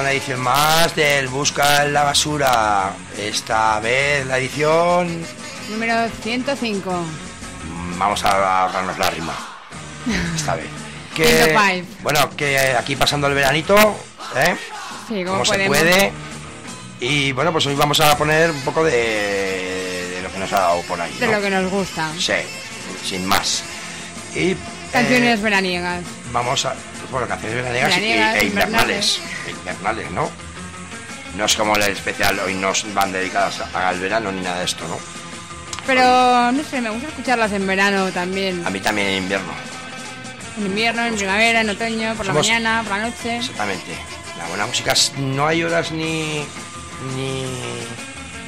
Una edición más del Busca en la Basura. Esta vez la edición... Número 105. Vamos a ahorrarnos la rima. Esta vez. Que, 105. bueno, que aquí pasando el veranito, ¿eh? Sí, como Como se puede. Y bueno, pues hoy vamos a poner un poco de, de lo que nos ha dado por ahí. De ¿no? lo que nos gusta. Sí, sin más. Y Canciones eh, veraniegas. vamos a bueno canciones veraniegas, y- e invernales e invernales no no es como el especial hoy nos van dedicadas a- al verano ni nada de esto no Pero no sé, me gusta escucharlas en verano también. a mí también en invierno. En invierno, en primavera, en otoño, por la Somos- mañana, por la noche. exactamente. La buena música es- no hay horas ni ni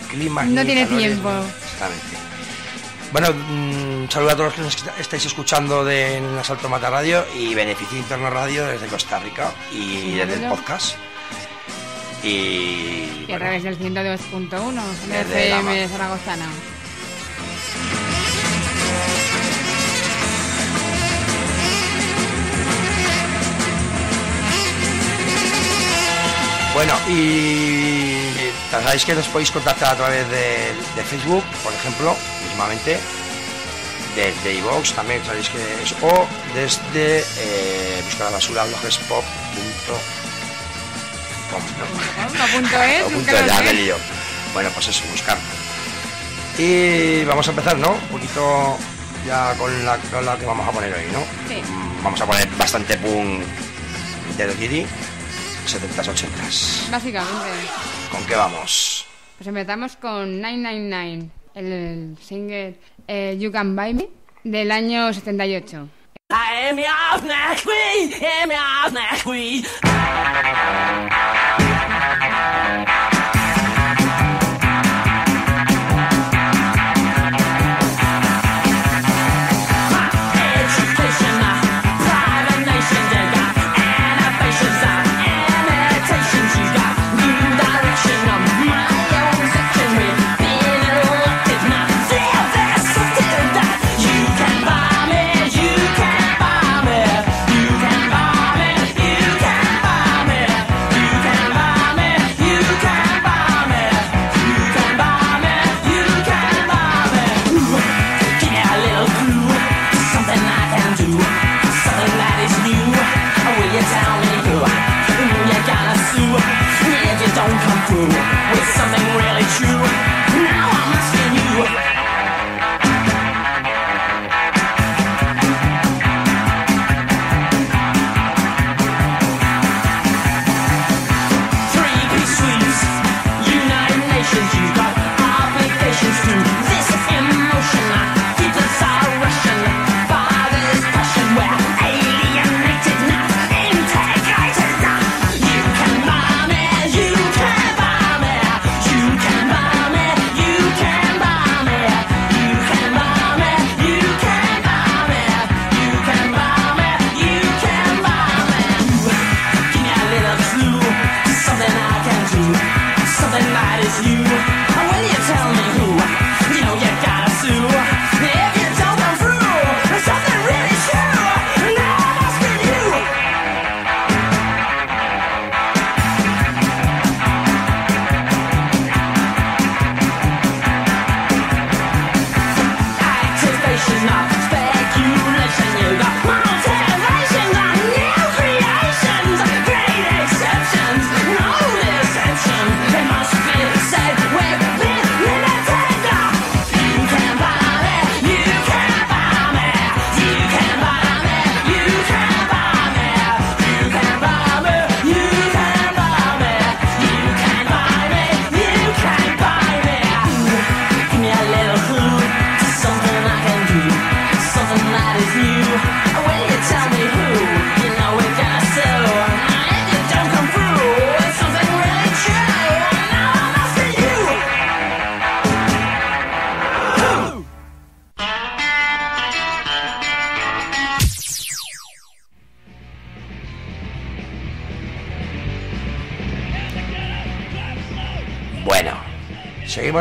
climas No tiene tiempo. exactamente bueno, mm, saludo a todos los que nos est- estáis escuchando de en Asalto Mata Radio y Beneficio Interno Radio desde Costa Rica y desde el podcast. Y, Y a bueno, través del 102.1 de FM Zaragozana. Bueno, y sabéis que nos podéis contactar a través de, de Facebook, por ejemplo, mismamente, desde iVoox también sabéis que es, o desde eh, buscar la basura blogspot.com. ¿no? Ya me lío. Bueno, pues eso, buscar. Y vamos a empezar, ¿no? Un poquito ya con la, con la que vamos a poner hoy, ¿no? Sí. Mm, Vamos a poner bastante punk de The Kitty, 70s, 80s. Básicamente. ¿Con qué vamos? Pues empezamos con 999, el, el single eh, You Can Buy Me del año 78.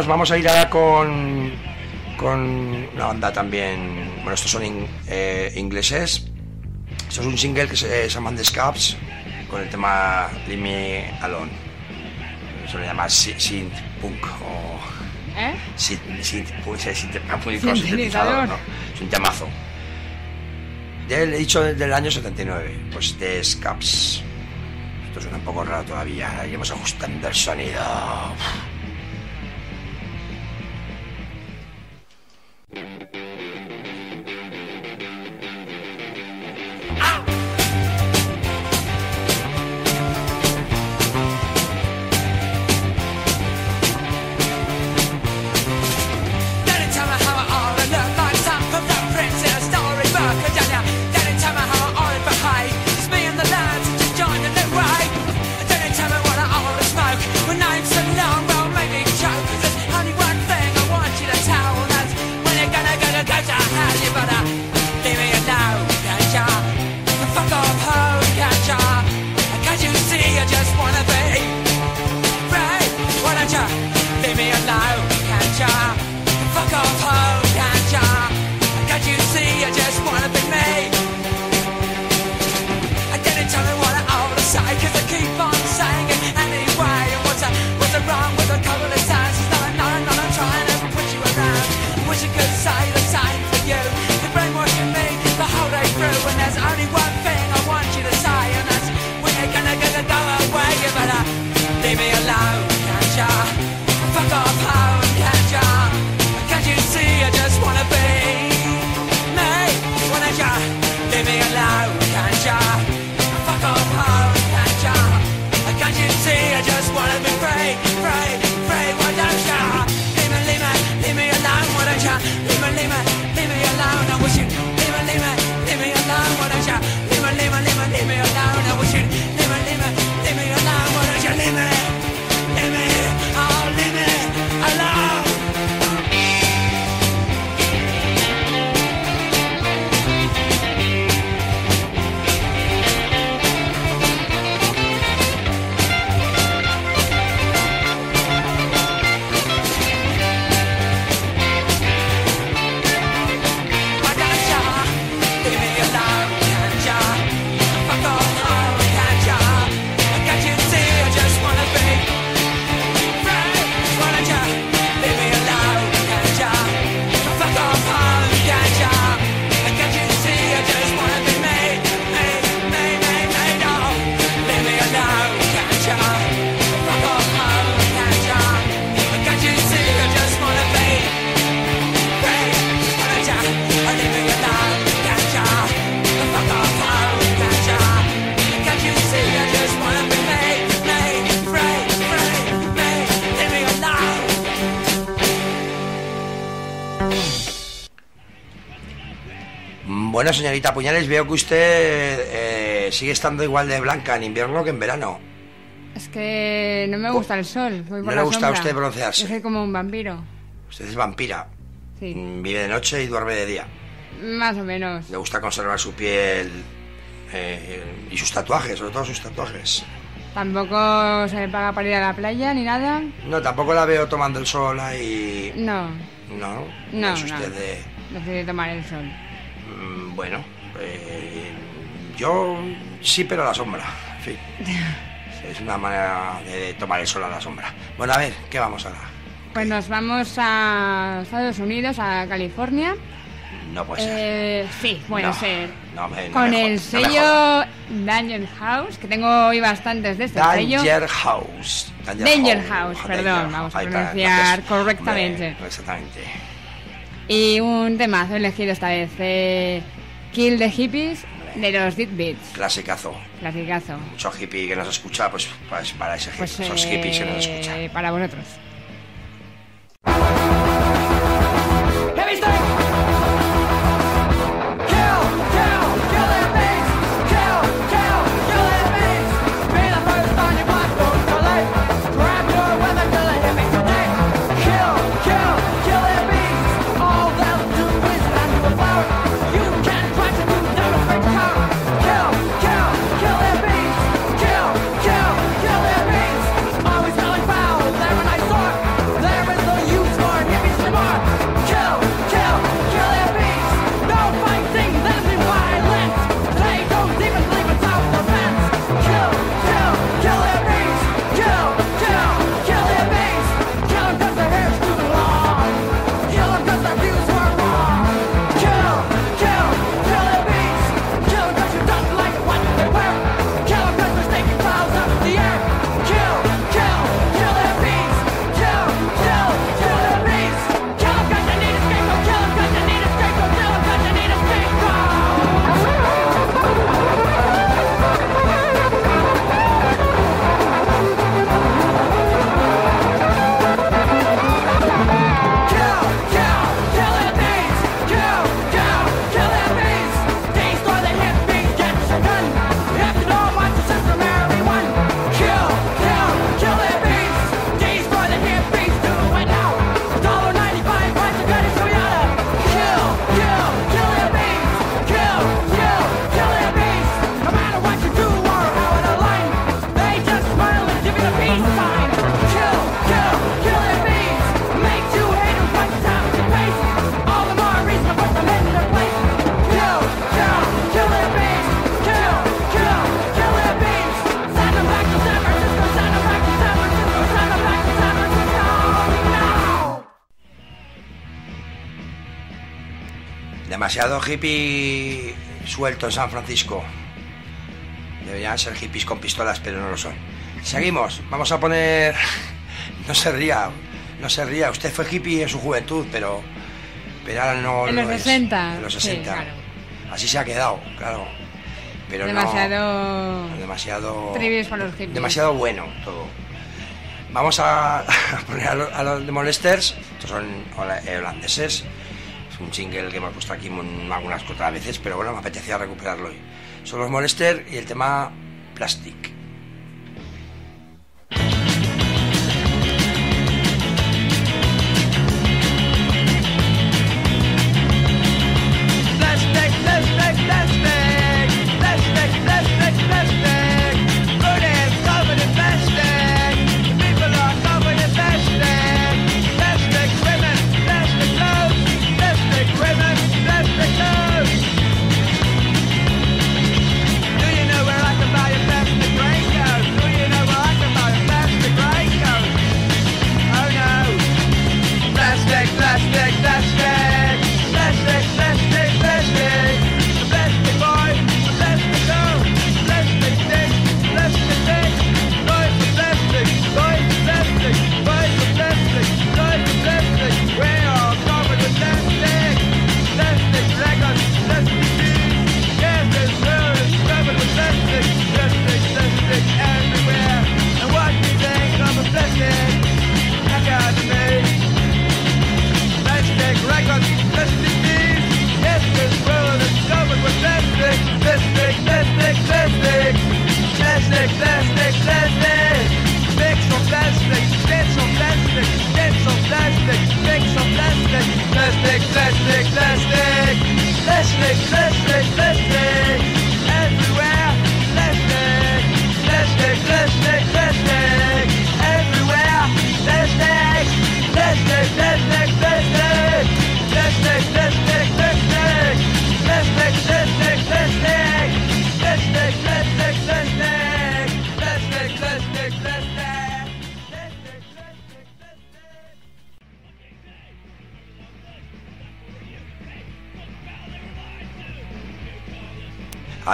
Vamos a ir ahora con, con una banda también. Bueno, estos son in- eh, ingleses. Esto es un single que se, se llaman The Scabs con el tema Leave Me Alone. Eso le llama synth punk o ¿Eh? synth, synth ¿no? Es un temazo. Del, he dicho del año 79, pues The Scabs. Esto suena un poco raro todavía, iremos ajustando el sonido. Bueno, señorita Puñales, veo que usted eh, sigue estando igual de blanca en invierno que en verano. Es que no me gusta el sol. Voy por ¿No le gusta a usted broncearse? Yo soy como un vampiro. Usted es vampira, Sí, mm, vive de noche y duerme de día. más o menos. Le gusta conservar su piel eh, y sus tatuajes, sobre todo sus tatuajes. Tampoco se me paga para ir a la playa ni nada. No, tampoco la veo tomando el sol ahí. No, No, No, es no. usted de. no sé de tomar el sol. Mm, Bueno, eh, yo sí, pero a la sombra. En fin. Es una manera de tomar el sol a la sombra. Bueno, a ver, ¿qué vamos ahora? Pues nos vamos a Estados Unidos, a California. No puede ser. Eh, sí, puede No, ser. no me- no Con me el sello Danger House, que tengo hoy bastantes de este sello. Danger House. Danger House, perdón, Danger vamos a pronunciar correctamente. exactamente. Y un temazo elegido esta vez, eh, Kill the Hippies de los Dead Beats. Clasicazo. Clasicazo. Mucho hippie que nos escucha, pues, pues para ese, Pues eh, hippies que nos escuchan. para vosotros. Demasiado hippie suelto en San Francisco. Deberían ser hippies con pistolas, pero no lo son. Seguimos, vamos a poner... No se ría, no se ría. Usted fue hippie en su juventud, pero... Pero ahora no En lo los es. 60, En los sí, 60. claro. Así se ha quedado, claro. Pero no- Demasiado... demasiado Trivies para los hippies. demasiado bueno todo vamos a, a poner a, lo- a los de Molesters estos son hola- holandeses es un jingle que hemos puesto aquí mon- algunas otras veces pero bueno me apetecía recuperarlo hoy. Son los Molester y el tema Plastic,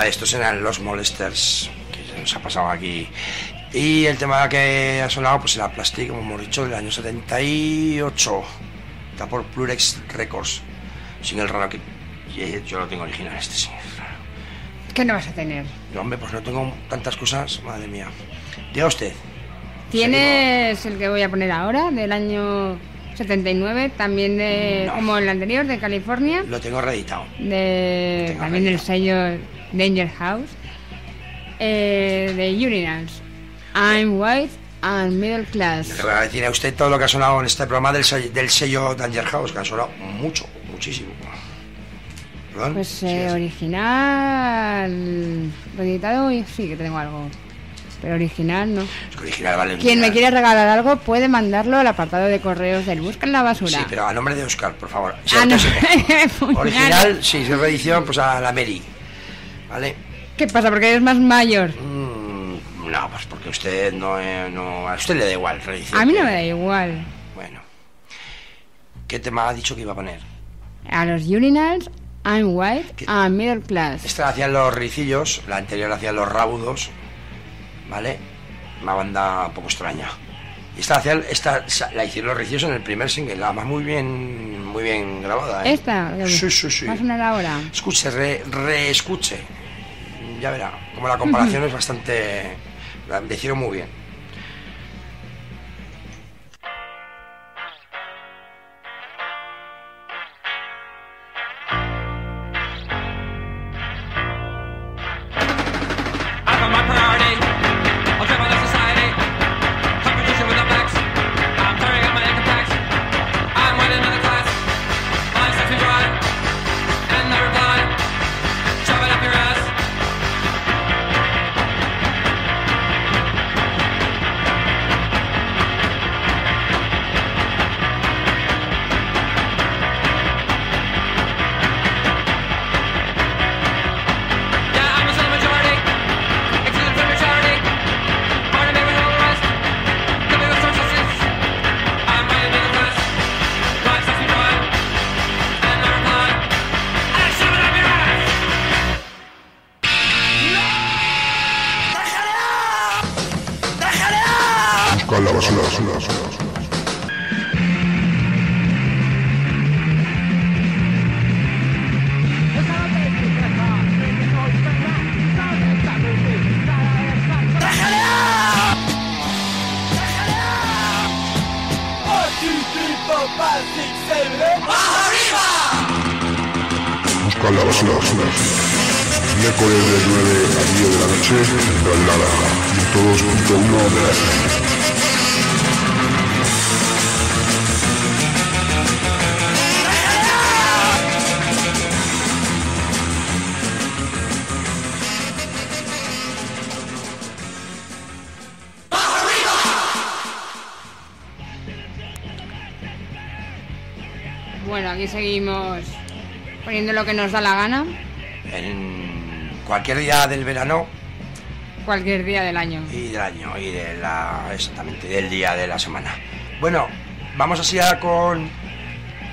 estos eran los Molesters que se nos ha pasado aquí y el tema que ha sonado pues era Plastic como hemos dicho del año 78 está por Plurex Records sin el raro que yo lo tengo original este sí ¿Qué no vas a tener? Yo, hombre, pues no tengo tantas cosas, madre mía. Diga usted. Tienes el que voy a poner ahora, del año 79, también de, No. como el anterior, de California, Lo tengo reeditado. de, Tengo también del reeditado. sello Danger House, eh, de Urinals. I'm white and middle class. A usted todo lo que ha sonado en este programa del sello, del sello Danger House, que ha sonado mucho, muchísimo. ¿Perdón? Pues Sí, eh, original, editado sí que tengo algo, pero original no. es que original vale Quien me quiere regalar algo puede mandarlo al apartado de correos del Busca en la Basura. Sí, pero a nombre de Oscar, por favor. Sí, Ah, no. entonces, original, sí, si es reedición, pues a la Mary. ¿Vale? ¿Qué pasa? Porque eres más mayor. Mm, no, pues porque usted no, eh, no. A usted le da igual, reedición. A mí no me da igual. Bueno. ¿Qué tema ha dicho que iba a poner? A los urinals, I'm white ¿Qué? and middle class. Esta la hacían los ricillos, la anterior hacían los raudos, ¿vale? Una banda un poco extraña. Esta, la hacían- esta la hicieron los ricillos en el primer single, la más muy bien, muy bien grabada, ¿eh? ¿Esta? Sí, sí, sí. ¿Va a sonar ahora? Escuche, re- reescuche. Ya verá, como la comparación es bastante... La hicieron muy bien. Lo que nos da la gana, En cualquier día del verano cualquier día del año. y del año y de la exactamente del día de la semana. Bueno, vamos así ya con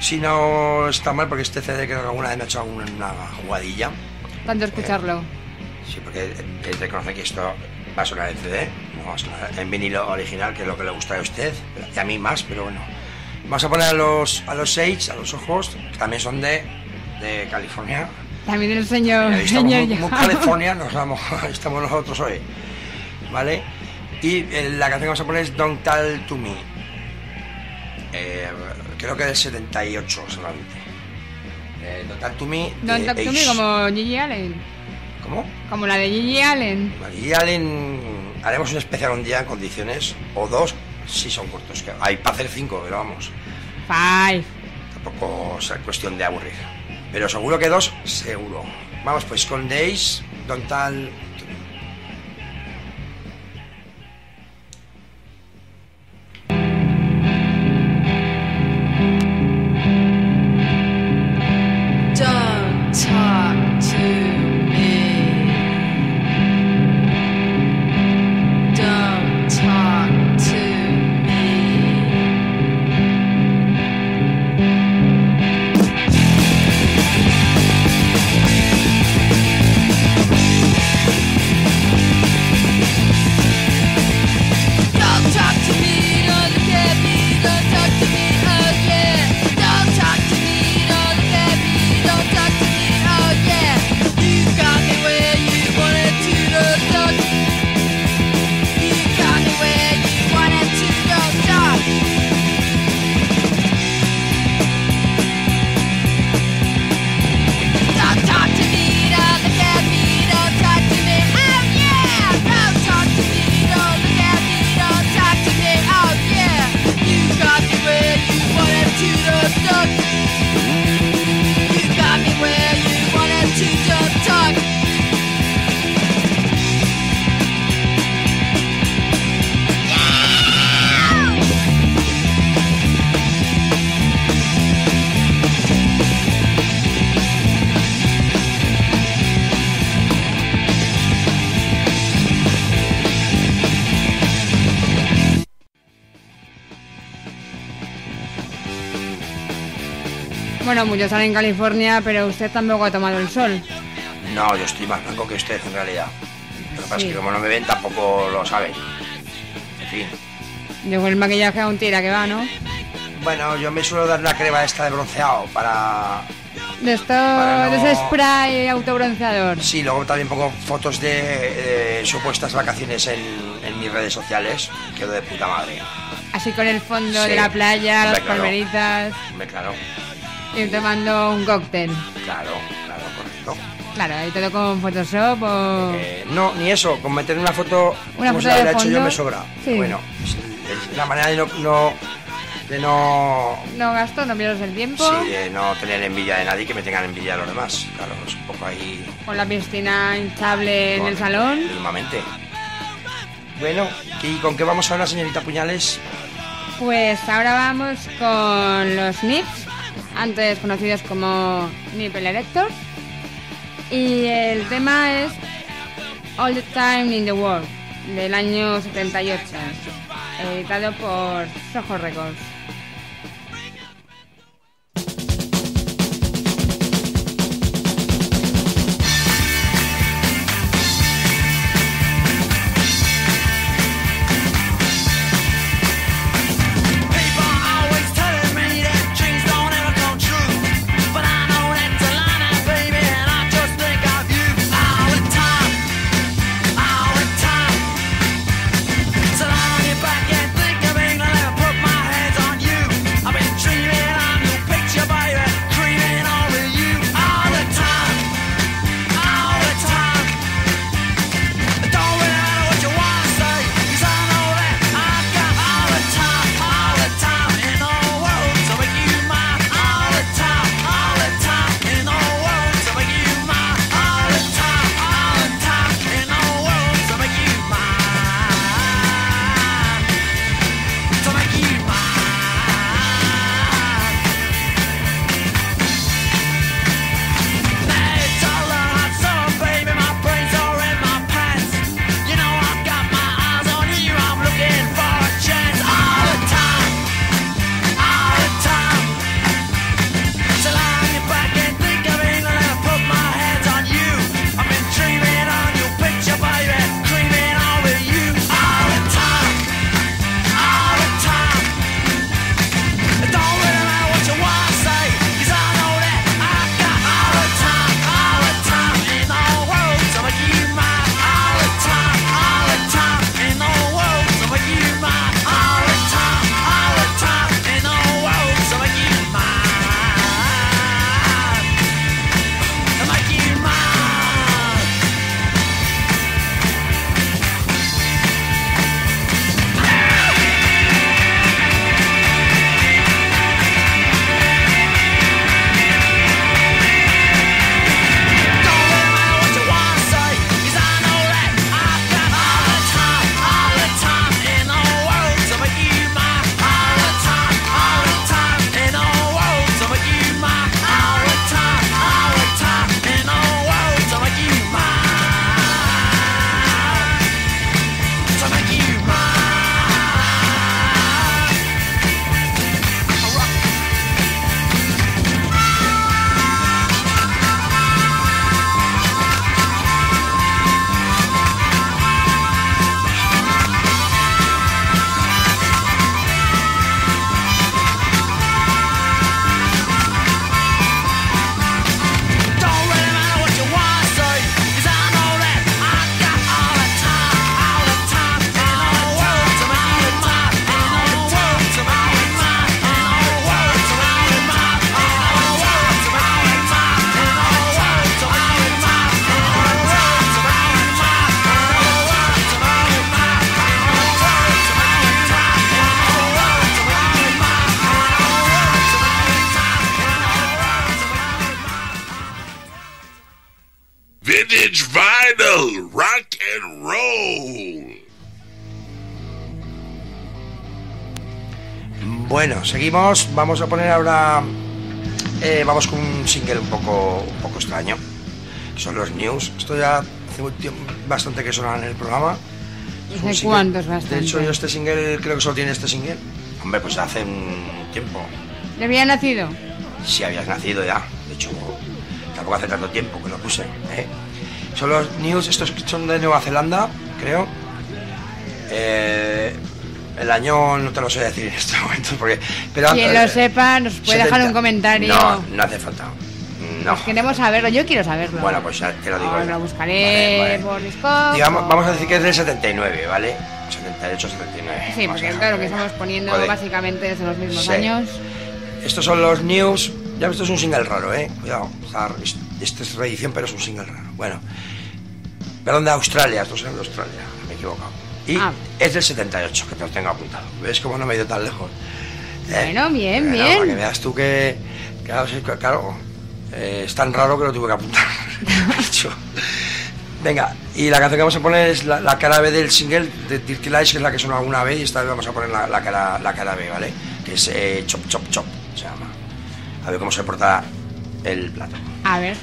si no está mal porque este CD creo que alguna vez me ha hecho alguna una jugadilla. Tanto escucharlo. Sí, porque él reconoce que esto va a sonar en CD, no va a sonar en vinilo original, que es lo que le gusta a usted, y a mí más, pero bueno. Vamos a poner a los, a los Sage, a los ojos, que también son de, de California. También el señor, estamos señor muy, muy vamos, estamos nosotros hoy. ¿Vale? Y eh, la canción que vamos a poner es Don't Tell to Me. Eh, creo que del 78 solamente. Eh, Don't Tell to Me. Don't Talk to Me como Gigi Allen. ¿Cómo? Como la de Gigi Allen. Y Allen, haremos un especial un día en condiciones, o dos, si son cortos. Hay para hacer cinco, pero vamos, Five. tampoco es cuestión de aburrir. Pero seguro que dos, seguro. Vamos pues con Days, Don't Tell Bueno, muchos están en California, pero usted tampoco ha tomado el sol. No, yo estoy más blanco que usted en realidad. Lo que pasa es que como no me ven tampoco lo saben. En fin. Yo con el maquillaje aún tira que va, ¿no? Bueno, yo me suelo dar una crema esta de bronceado para... De esto, Para no- de ese spray autobronceador. Sí, luego también pongo fotos de, de supuestas vacaciones en, en mis redes sociales. Quedo de puta madre. Así con el fondo Sí. de la playa, las claro. palmeritas, Hombre, claro, y tomando un cóctel. claro, claro, correcto. Claro, y todo con Photoshop o... Eh, no, ni eso, con meter una foto Una como foto se la de hecho yo me sobra. Sí. Bueno, es, la manera de no, no- de no No gasto, no pierdas el tiempo. sí, de no tener envidia de nadie que me tengan envidia de los demás. Claro, es un poco ahí. Con la piscina hinchable en el salón. Mismamente. Bueno, ¿y con qué vamos ahora, señorita Puñales? Pues ahora vamos con los Nips, antes conocidos como Nipple Erectors. Y el tema es All the Time in the World, del año 78, editado por Soho Records. Seguimos. Vamos a poner ahora. eh, vamos con un single un poco, un poco extraño. que Son los news. Esto ya hace bastante que suena en el programa. Es ¿Hace single- cuántos bastante? De hecho, yo este single creo que solo tiene este single. Hombre, pues hace un tiempo. ¿Le había nacido? Si habías nacido ya. De hecho, tampoco hace tanto tiempo que lo puse. ¿eh? Son los news, estos son de Nueva Zelanda, creo. Eh, el año no te lo sé decir en este momento. Porque, pero, Quien lo sepa nos puede dejar 70. un comentario. No, no hace falta. No. Queremos saberlo, yo quiero saberlo. Bueno, pues ya te lo digo. Ahora lo buscaré Vale, vale. por Discord. Digamos, o- vamos a decir que es del 79, ¿vale? 78, 79. Sí, porque claro que estamos poniendo Joder. básicamente desde los mismos Sí. años. Estos son los news. Ya esto es un single raro, ¿eh? Cuidado. Este es reedición, pero es un single raro. Bueno. Perdón, de Australia. Estos son de Australia. Me he equivocado. Y Ah. es del 78, que te lo tengo apuntado. ¿Ves cómo no me he ido tan lejos? Eh, Bueno, bien, bueno, bien. Para que veas tú que... Claro, claro eh, es tan raro que lo tuve que apuntar. Venga, y la canción que vamos a poner es la, la cara B del single de Dirty Lights, que es la que suena alguna vez, y esta vez vamos a poner la, la cara, la cara B, ¿vale? Que es eh, Chop Chop Chop, se llama. A ver cómo se porta el plato. A ver.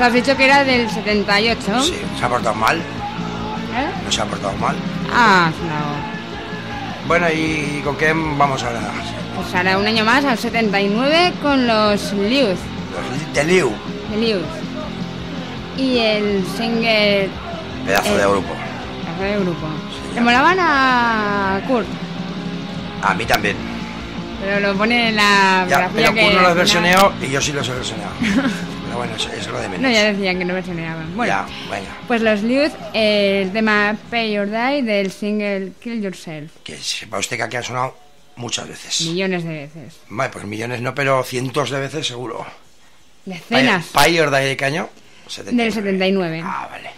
Has dicho que era del 78. Sí, se ha portado mal, ¿Eh? no se ha portado mal. Ah, no. Bueno, ¿y con qué vamos ahora? Pues ahora un año más, al 79, con los Lius. Los de Liu, de Lius. Y el single. pedazo de grupo. La de grupo. Sí. Le molaban a Kurt, A mí también. pero lo pone en la Ya, pero. Kun no lo versioneado y yo sí los he versioneado. bueno, eso, es lo de menos. No, ya decían que no versioneaban. Bueno, Ya, venga. pues los Lius, el tema Pay or Die del single Kill Yourself. Que sepa usted que aquí han sonado muchas veces. Millones de veces. Vale, pues millones no, pero cientos de veces seguro. Decenas. ¿Payor de qué año? 79. Del 79. Ah, vale.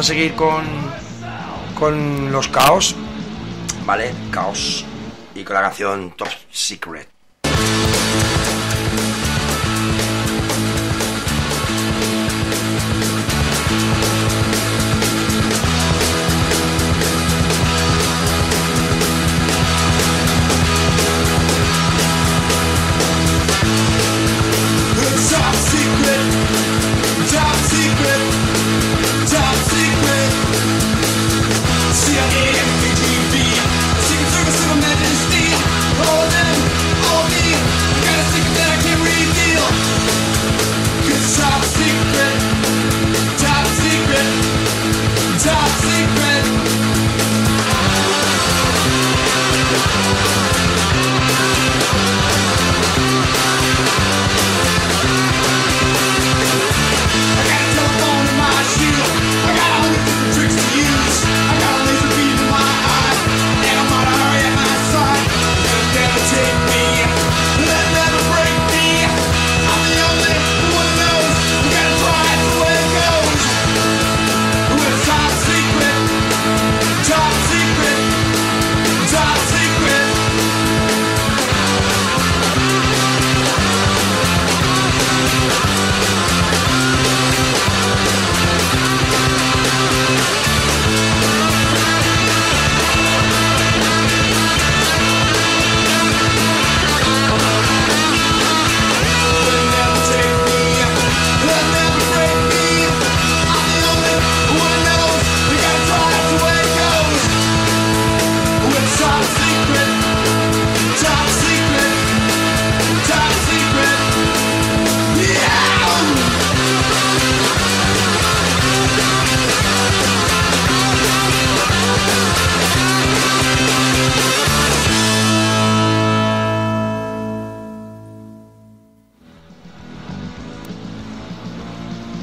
a seguir con, con los caos, ¿vale? Caos. Y con la canción Top Secret.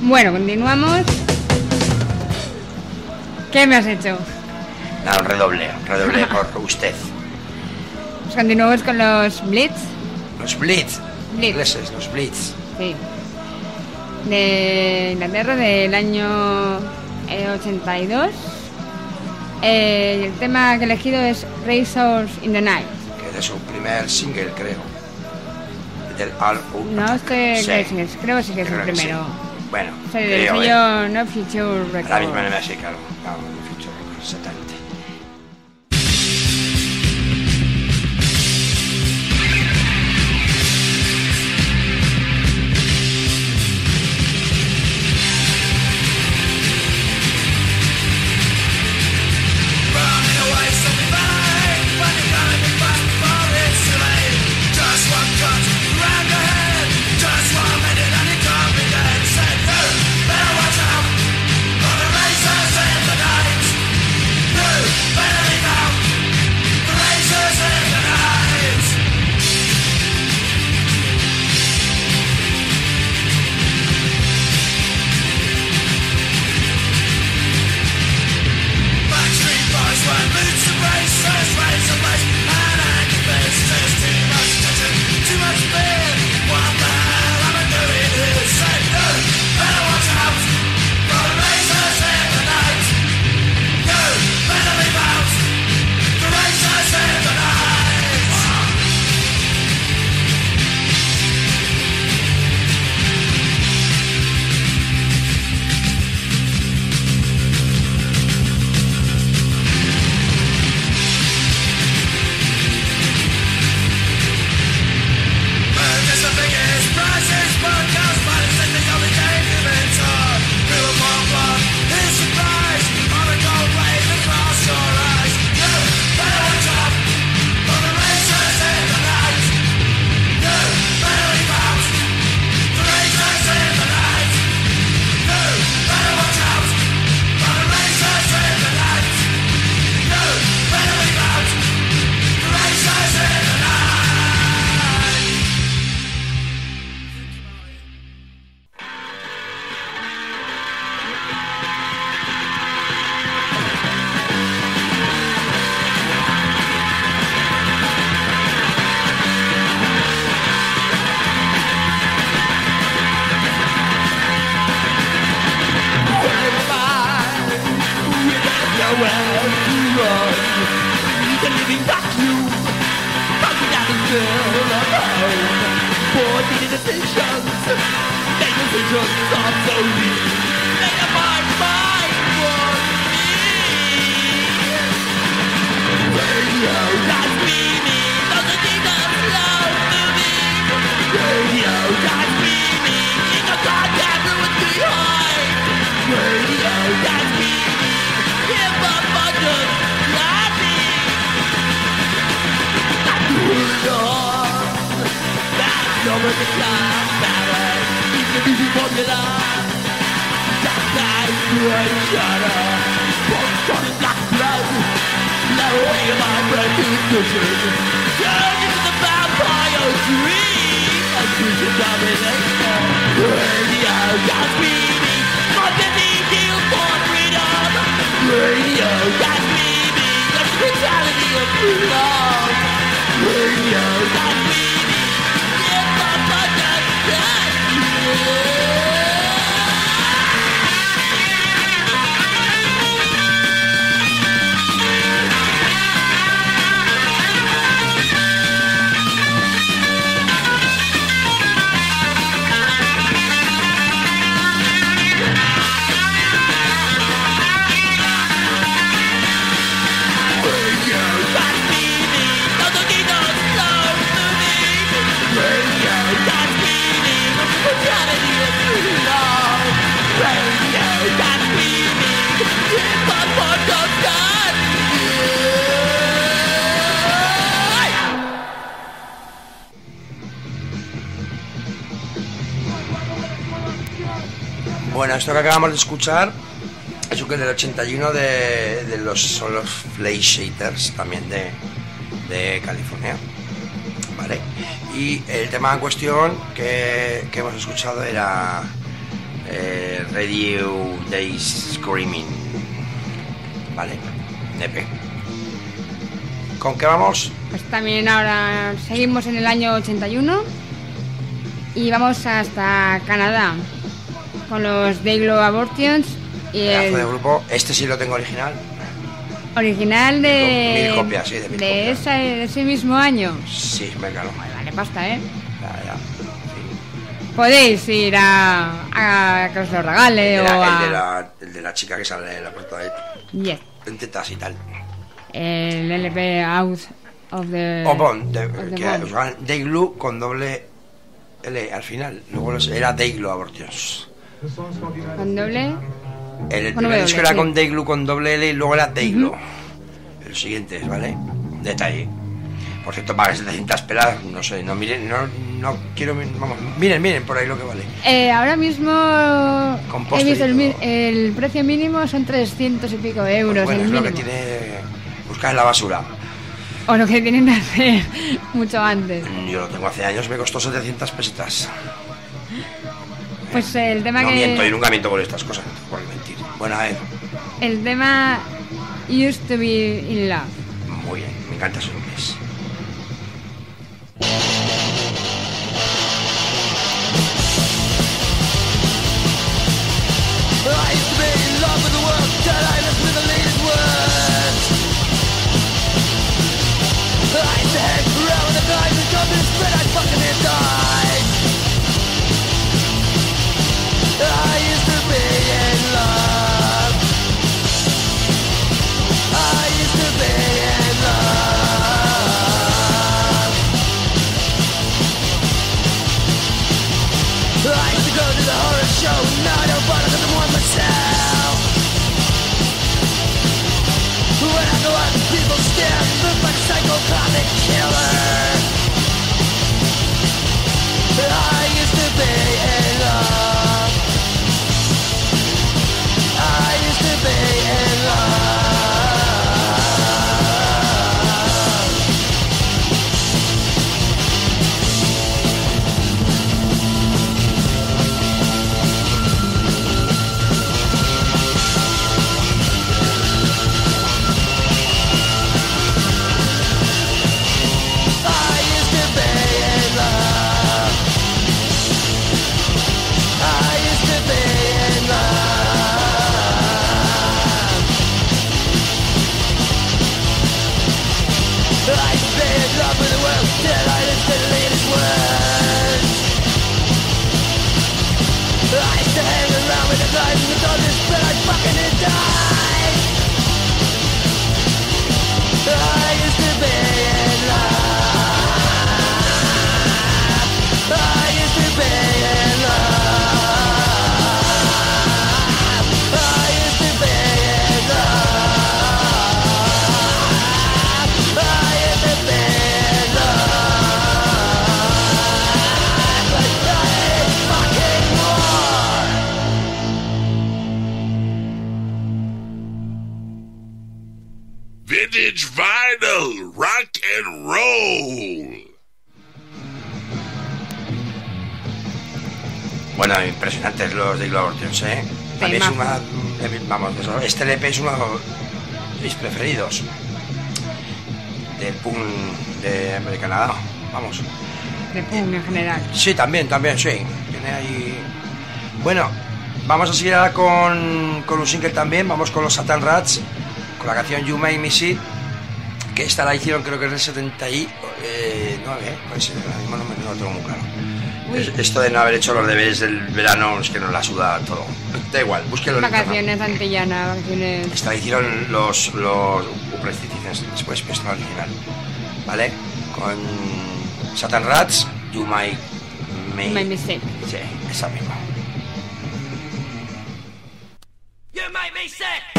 Bueno, continuamos. ¿Qué me has hecho? No, redoble, redoble por usted. Pues continuamos con los Blitz. Los Blitz. Ingleses, los Blitz. Sí. De Inglaterra del año 82. Eh, eh el tema que he elegido es Razors in the Night. Que es su primer single, creo. Del álbum. No estoy sí. que es, creo que sí que es el primero. Bueno, Fede, creo, eh. no no me hace esto que acabamos de escuchar es un que del 81 de, los, son los Flay Shaders, también de, de California. ¿Vale? Y el tema en cuestión que, hemos escuchado era eh, Radio Days Screaming. ¿Vale? EP. ¿Con qué vamos? Pues también ahora seguimos en el año 81 y vamos hasta Canadá con los Dayglow Abortions y Pedazo de el grupo. Este sí lo tengo original. original de, Mil copias, sí, de mil de copias. esa- de ese mismo año. Sí, venga, no. Vale, pasta, ¿eh? Ya, ya. Sí. Podéis ir a, a que os lo regale El, o de la, a... el de la- el de la chica que sale en la portada de Yes. en tetas y tal. El LP Out of the... O Bond, de, of the que Bond. usaban Dayglow con doble L al final. Luego los- era Dayglow Abortions. Con doble... El, el primer disco era con Dayglow con doble L y luego era Dayglow. El siguiente, ¿vale? Detalle. Por cierto, paga 700 pelas, no sé, no miren, no, no quiero, vamos, miren, miren por ahí lo que vale. Eh, ahora mismo Con he visto el, el precio mínimo son 300 y pico euros. Bueno, el es lo que mínimo. tiene buscar en la basura. O lo que tienen que hacer mucho antes. Yo lo tengo hace años, me costó 700 pesetas. Pues el tema No que... miento, y nunca miento por estas cosas, por qué mentir. Bueno, a ver, El tema Used to be in love. muy bien, me encanta su inglés. I used to be in love with the world till I to the latest words. I used to hang around with the guys to the spread, I'd fucking near die. Psychopathic killer. I used to be in till I los de Tunes, ¿eh? Para mí es una... eh, Vamos, este LP es uno de mis preferidos. Del punk de, de Canadá. Vamos. De punk en general. Sí, también, también, sí. Tiene ahí... Bueno, vamos a seguir ahora con, con un single también. Vamos con los Satan Rats, con la canción You Make Me See, que esta la hicieron creo que es del 79, ¿eh? Pues ahora mismo no, me, no lo tengo muy claro. Uy. Esto de no haber hecho los deberes del verano es que nos la suda todo. Da igual, búsquelo. Vacaciones antillana, vacaciones. Esta la hicieron los, los después, pero esta es la original. ¿Vale? Con Satan Rats, You Might Make... My mistake. Sí, esa misma. You make me sick.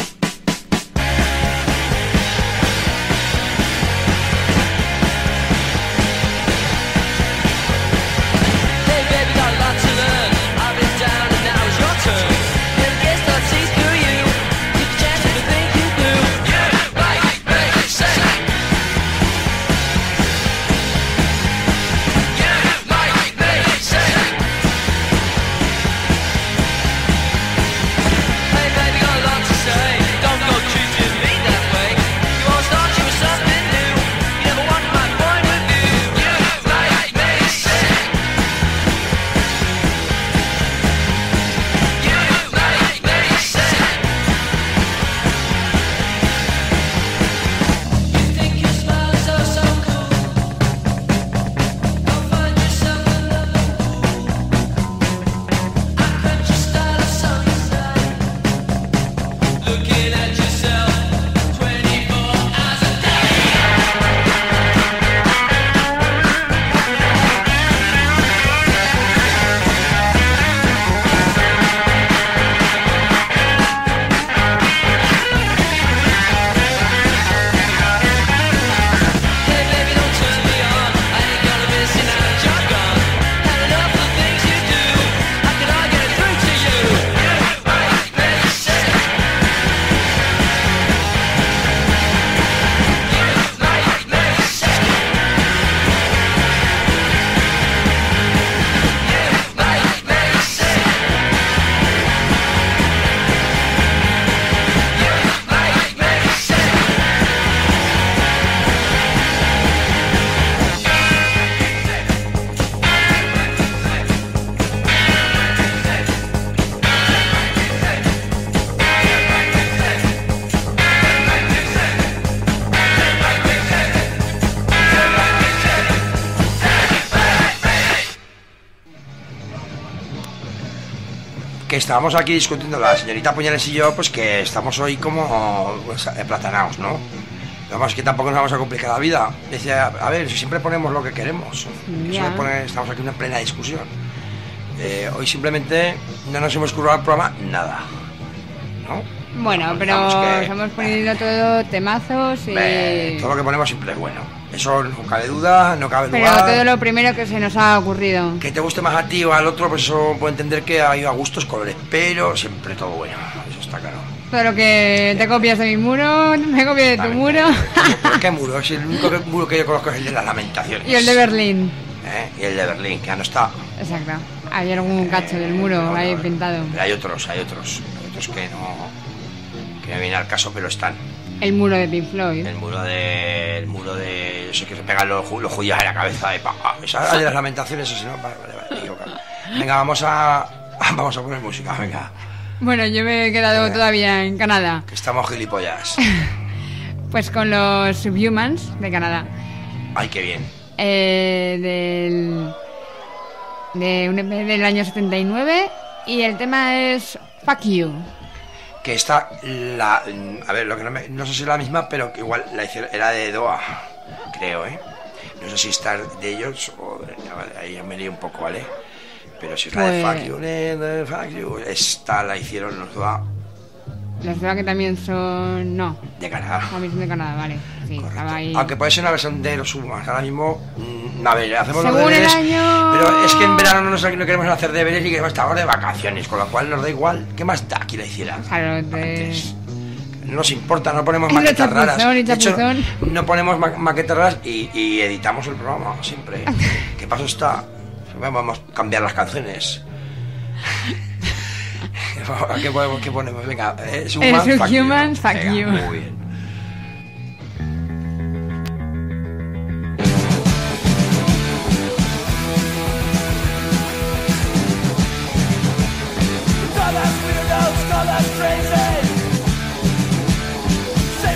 Estábamos aquí discutiendo la señorita Puñales y yo, pues que estamos hoy como pues, emplatanados, ¿no? Vamos, que tampoco nos vamos a complicar la vida. Decía, a ver, si siempre ponemos lo que queremos. Me pone- estamos aquí en una plena discusión. Eh, hoy simplemente no nos hemos currado el programa nada. ¿No? Bueno, pero que- estamos poniendo todo temazos y... Eh, todo lo que ponemos siempre es bueno. Eso no cabe duda, no cabe Pero duda. todo lo primero que se nos ha ocurrido. Que te guste más a ti o al otro, pues eso puedo entender que hay a gustos, colores, pero siempre todo bueno. Eso está claro. Todo lo que te copias de mi muro, me copio de tu muro. ¿Pero ¿Qué muro? Es el único muro que yo conozco es el de las lamentaciones. y el de Berlín. ¿Eh? Y el de Berlín, que ya no está. Exacto. Hay algún cacho del muro No, ahí no, pintado. Pero hay otros, hay otros. Hay otros que no. que no vienen al caso, pero están. El muro de Pink Floyd. El muro de. El muro de. Eso que se pegan los, los judíos en la cabeza de pa. pa. Esa de las lamentaciones, eso no. Vale, vale, vale. Venga, vamos a. Vamos a poner música, venga. Bueno, yo me he quedado todavía en Canadá. Que estamos gilipollas. Pues con los Subhumans de Canadá. Ay, qué bien. Eh, del, de un EP del año 79. Y el tema es Fuck You. Que esta, la. A ver, lo que no, me- no sé si es la misma, pero que igual la hicieron, era de Doha, creo, ¿eh? No sé si está de ellos o. ahí ya me lío un poco, ¿vale? Pero si es la de Pues- Fuck You, eh, de Fuck You, esta la hicieron los Doha Los de que también son. No, de Canadá. también son de Canadá, vale. Sí, ahí. Aunque puede ser una versión de los Sumas. Ahora mismo, mm, a ver, hacemos los Según deberes. año. Pero es que en verano no, no queremos hacer deberes y queremos estar ahora de vacaciones, con lo cual nos da igual. ¿Qué más da que la hicieran? Claro, de- no nos importa, no ponemos maquetas raras. De hecho, no ponemos ma- maquetas raras y, y editamos el programa siempre. ¿Qué paso está? Vamos a cambiar las canciones. ¿Qué ponemos? ¿Qué ponemos? Venga, es un Es un fuck you. human, fuck Venga, you. Muy bien. Call us weirdos, call us crazy. Say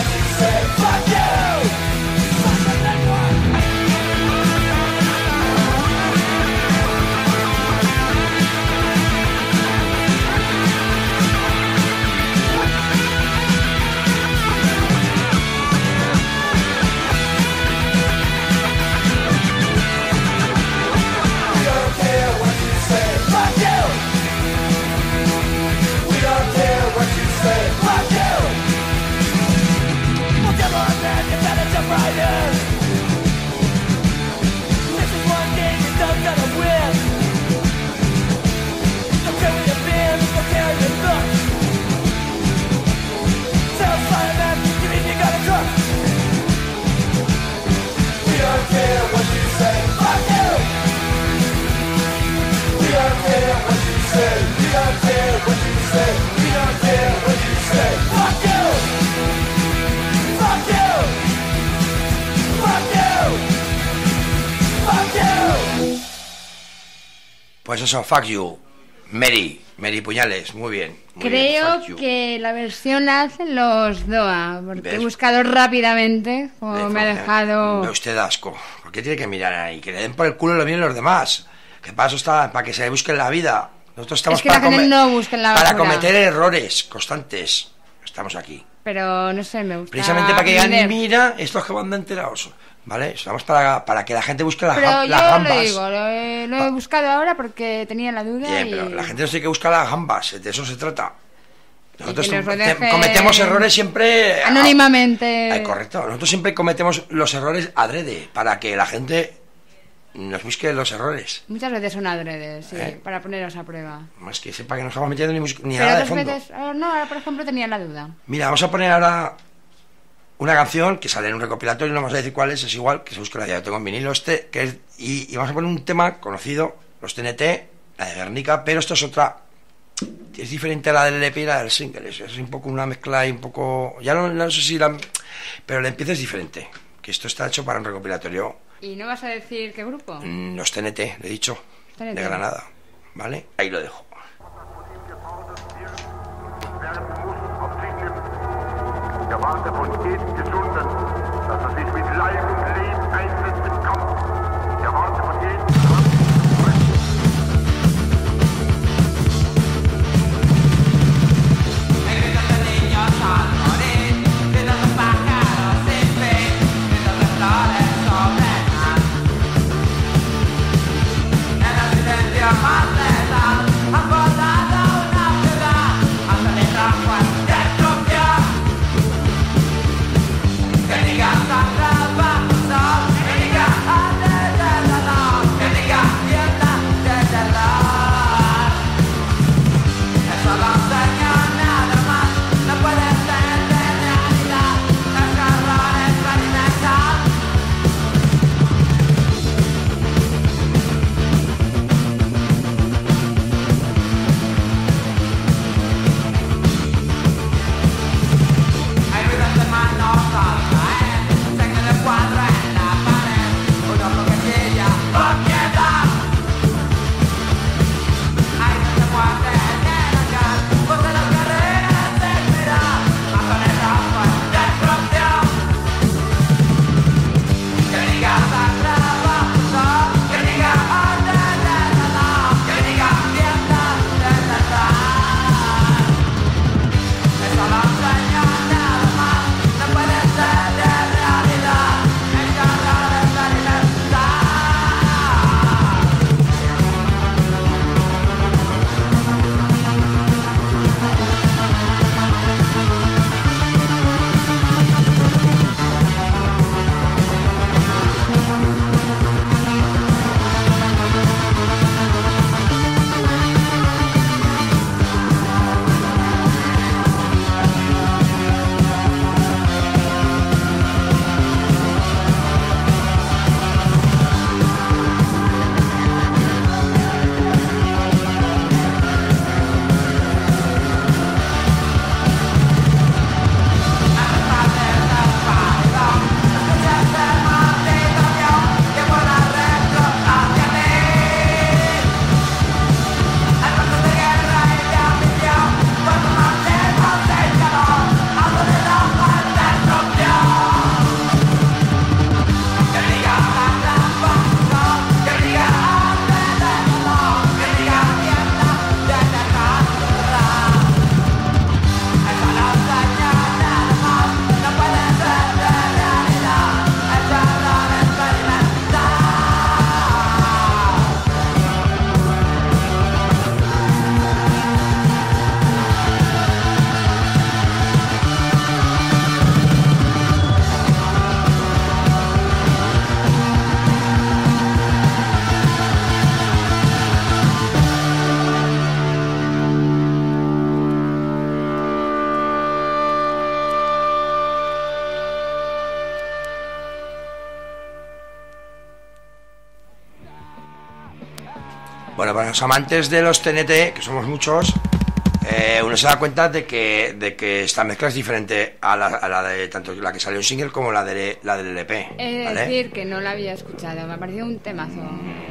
We don't care what you say, fuck you! We don't care what you. Say. We don't care what you say. We don't care what you say. Pues eso, fuck you. Mary, Mary Puñales, muy bien. muy bien, Creo que la versión la hacen los DOA, porque he buscado rápidamente, como Eh, me ha dejado... Ve usted asco. ¿Por qué tiene que mirar ahí? Que le den por el culo lo vienen los demás. Que para eso está, para que se busquen la vida. Nosotros estamos Es que la para, no la para cometer errores constantes. Estamos aquí. Pero no sé, me gusta Precisamente para que digan, mira, estos que van de enterados. ¿Vale? Estamos para, para que la gente busque las, Pero gam- yo las gambas. lo digo, lo he, lo he buscado ahora porque tenía la duda Bien, y... pero la gente no tiene que buscar las gambas, de eso se trata. Nosotros que nos deje cometemos errores siempre. Anónimamente. Ay, correcto. Nosotros siempre cometemos los errores adrede para que la gente nos busque los errores. Muchas veces son adredes, sí, ¿Eh? para poneros a prueba. Más que sepa que no estamos metiendo ni, ni Pero nada de fondo. veces... ah, No, ahora por ejemplo tenía la duda. Mira, vamos a poner ahora una canción que sale en un recopilatorio, no vamos a decir cuál es, es igual, que se busque la ya tengo en vinilo este, que es, y, y vamos a poner un tema conocido, los TNT, la de Guernica, pero esto es otra, es diferente a la del LP y la del single, es, es un poco una mezcla y un poco, ya no, no sé si la, pero el empieza es diferente, que esto está hecho para un recopilatorio, ¿Y no vas a decir qué grupo? mm, los TNT, le he dicho, TNT. de Granada, ¿vale? Ahí lo dejo. Der los amantes de los TNT, que somos muchos, eh, uno se da cuenta de que, de que esta mezcla es diferente a la, a la de tanto la que salió en single como la, de, la del LP. He de ¿vale? decir que no la había escuchado, me ha parecido un temazo.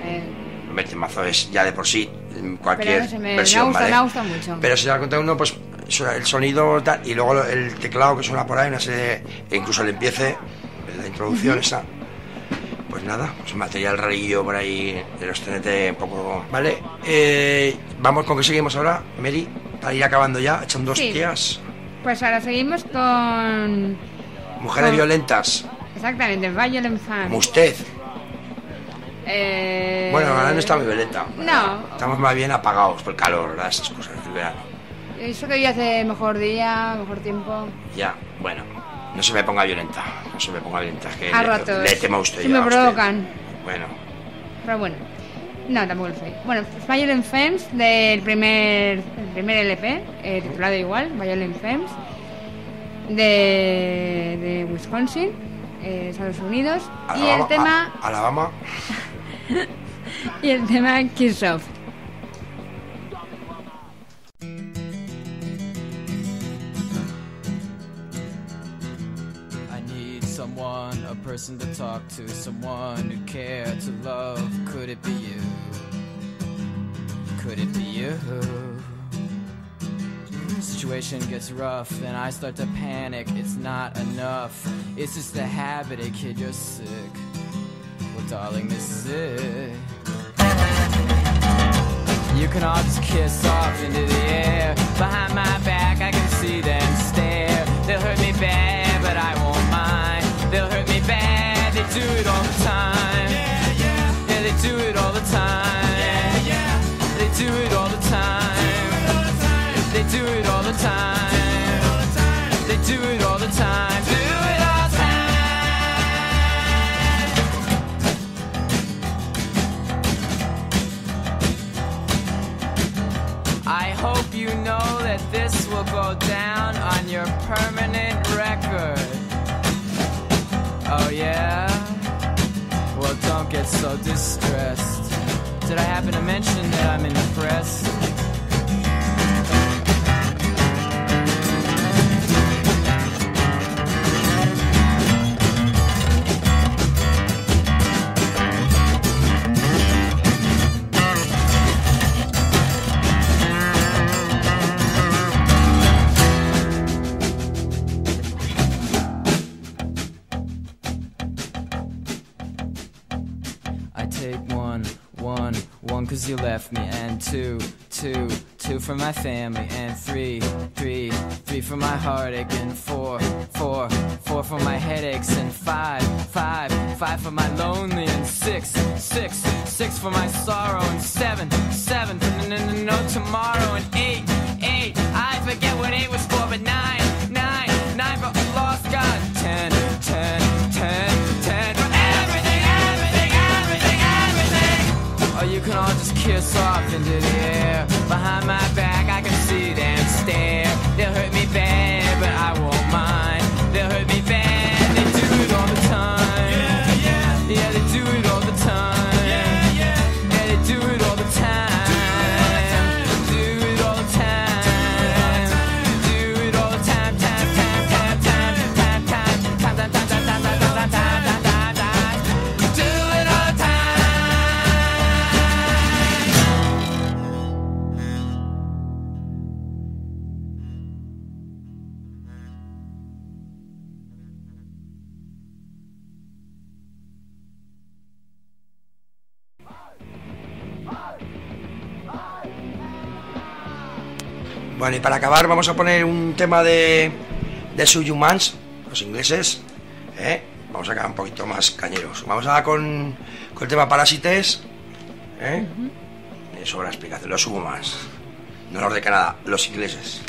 Eh, el temazo es ya de por sí cualquier Pero me- me versión, gusta- ¿vale? me gusta mucho. Pero se da cuenta uno, pues el sonido tal, y luego el teclado que suena por ahí, una serie, e incluso el empiece, la introducción esa. Pues nada, pues material rarillo por ahí de los TNT un poco. Vale, eh, vamos con que seguimos ahora, Mary, para ir acabando ya, echando Sí. hostias. pues ahora seguimos con. Mujeres Con- violentas, Exactamente, Violent Fan. como usted. Eh, Bueno, ahora no está muy violenta. No. Estamos más bien apagados por el calor, ¿verdad? Esas cosas del verano. Eso que hoy hace mejor día, mejor tiempo. Ya, bueno, no se me ponga violenta, no se me ponga violenta, es que A le, ratos. le temo a usted Sí ya, me usted. provocan. Bueno, Pero bueno. No, tampoco lo soy. Bueno, Violent Femmes del primer, el primer LP, eh, titulado igual, Violent Femmes, de, de Wisconsin, eh, Estados Unidos. Y el tema, a- Alabama, y el tema Kiss Off. Someone, a person to talk to, someone who care to love. Could it be you? Could it be you? Situation gets rough, and I start to panic. It's not enough. It's just a habit, hey kid, you're sick. Well, darling, this is it. You can all just kiss off into the air. Behind my back, I can see them stare. They'll hurt me bad, but I. They'll hurt me bad, they do it all the time. Yeah, yeah. Yeah, they do it all the time. Yeah, yeah. They do it all the time. They do it all the time. They do it all the time. Do it all the time. I hope you know that this will go down on your permanent record. Oh, yeah? Well, don't get so distressed. Did I happen to mention that I'm press? You left me, and two, two, two for my family, and three, three, three for my heartache, and four, four, four for my headaches, and five, five, five for my lonely, and six, six, six for my sorrow, and seven, seven for no tomorrow, and eight, and it. Y para acabar vamos a poner un tema de, de Suyumans, los ingleses, ¿eh? Vamos a acabar un poquito más cañeros. Vamos a con, con el tema Parásites, ¿eh? Eso la explicación, los Suyumans, no los de Canadá, los ingleses.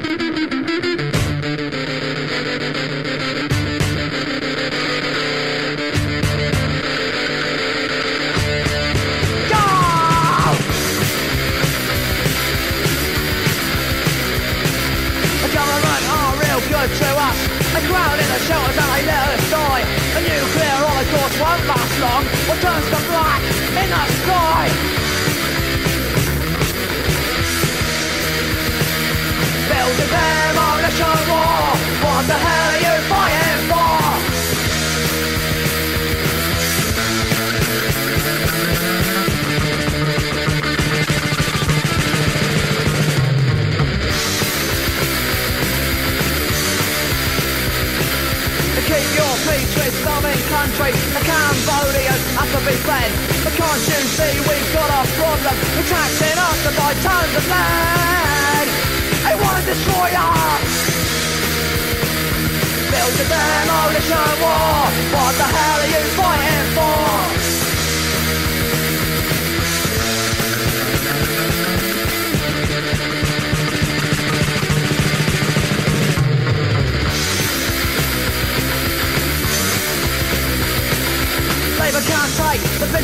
won't last long. What turns to black in the sky? Build a demolition wall. What the hell are you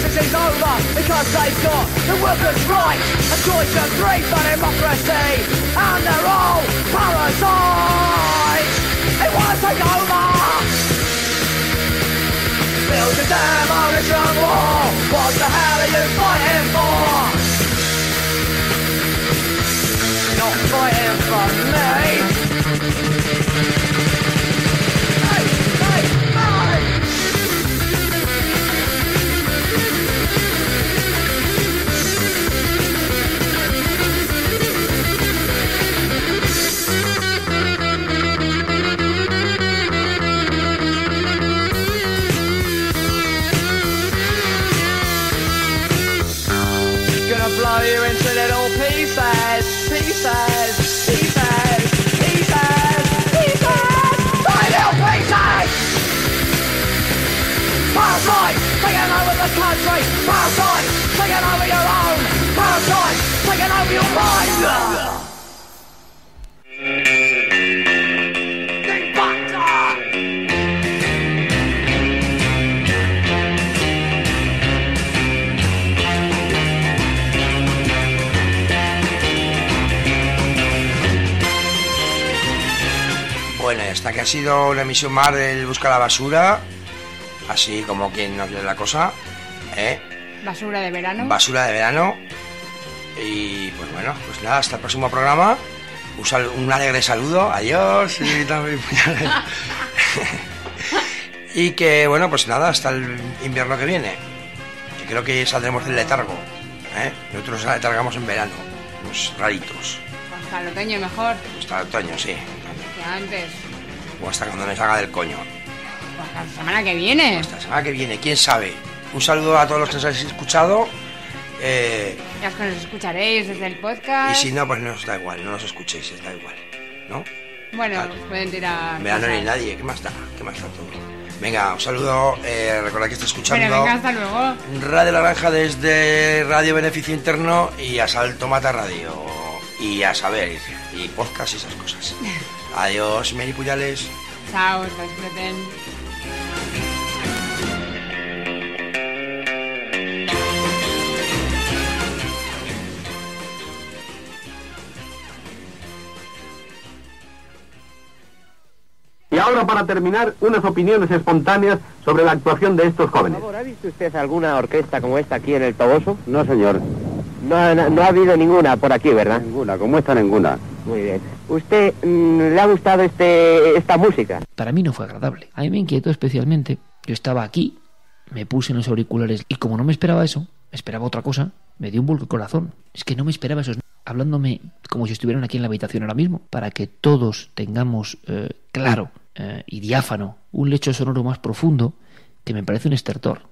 is over because they've got the workers' right, a choice of free for democracy, and they're all parasites. They want to take over. Build a demolition wall. What the hell are you fighting for? Not fighting for me. Hasta que ha sido una emisión más del Busca la Basura, así como quien nos lee la cosa, ¿eh? Basura de verano. Basura de verano. Y pues bueno, pues nada, hasta el próximo programa. Un, sal- un alegre saludo, adiós. Y, también- y que bueno, pues nada, hasta el invierno que viene. Que creo que saldremos del letargo. ¿eh? Nosotros letargamos en verano, los raritos. Hasta el otoño mejor Hasta el otoño, sí. que antes. O hasta cuando me salga del coño. Hasta la semana que viene. La semana que viene, quién sabe. Un saludo a todos los que nos habéis escuchado. eh, Ya os que nos escucharéis desde el y podcast. si no, pues nos da igual, no nos escuchéis, os da igual. ¿No? Bueno, os pueden tirar. Verano no hay nadie, ¿qué más da? ¿Qué más da todo? Venga, un saludo. Eh, recordad que está escuchando Bueno, venga, hasta luego. Radio Naranja desde Radio Beneficio Interno y Asalto Mata Radio. Y a saber, y podcast y esas cosas. Adiós, Mary Puyales. Chao, os lo disfruten. Y ahora, para terminar, unas opiniones espontáneas sobre la actuación de estos jóvenes. ¿ha visto usted alguna orquesta como esta aquí en el Toboso? No, señor. No, ha- no ha habido ninguna por aquí, ¿verdad? Ninguna, como esta ninguna. Muy bien. ¿Usted mm, le ha gustado este esta música? Para mí no fue agradable. A mí me inquietó especialmente. Yo estaba aquí, me puse en los auriculares y como no me esperaba eso, esperaba otra cosa, me dio un vuelco el corazón. Es que no me esperaba esos... Hablándome como si estuvieran aquí en la habitación ahora mismo, para que todos tengamos eh, claro eh, y diáfano un lecho sonoro más profundo que me parece un estertor.